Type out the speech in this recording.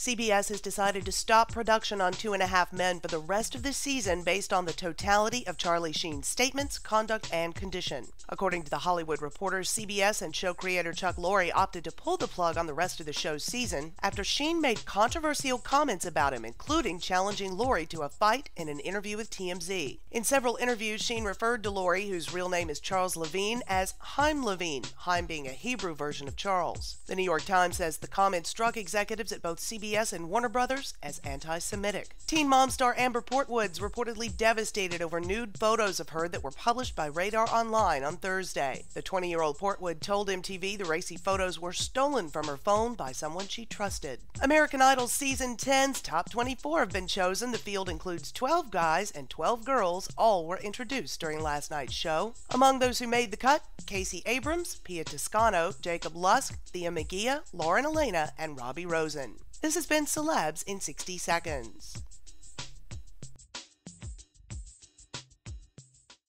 CBS has decided to stop production on Two and a Half Men for the rest of the season based on the totality of Charlie Sheen's statements, conduct, and condition. According to The Hollywood Reporter, CBS and show creator Chuck Lorre opted to pull the plug on the rest of the show's season after Sheen made controversial comments about him, including challenging Lorre to a fight in an interview with TMZ. In several interviews, Sheen referred to Lorre, whose real name is Charles Levine, as Chaim Levine, Chaim being a Hebrew version of Charles. The New York Times says the comment struck executives at both CBS and Warner Brothers as anti Semitic. Teen mom star Amber Portwood's reportedly devastated over nude photos of her that were published by Radar Online on Thursday. The 20 year old Portwood told MTV the racy photos were stolen from her phone by someone she trusted. American Idol Season 10's top 24 have been chosen. The field includes 12 guys and 12 girls. All were introduced during last night's show. Among those who made the cut, Casey Abrams, Pia Toscano, Jacob Lusk, Thia Megia, Lauren Alaina, and Robbie Rosen. This has been Celebs in 60 Seconds.